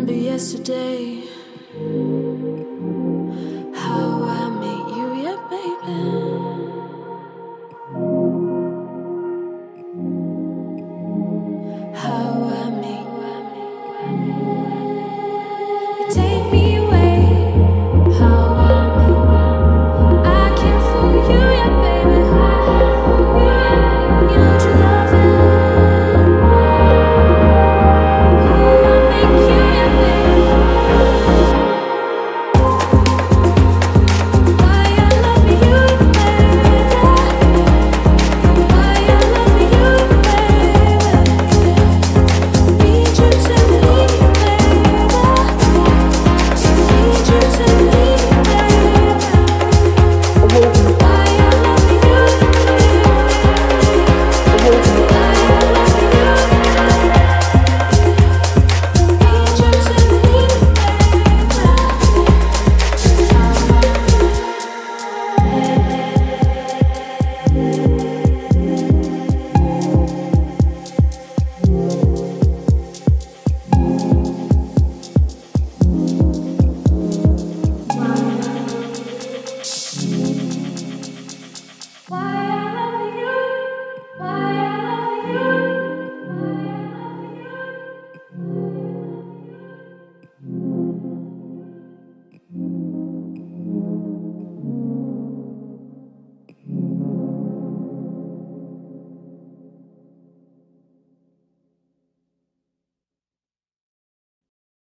Remember yesterday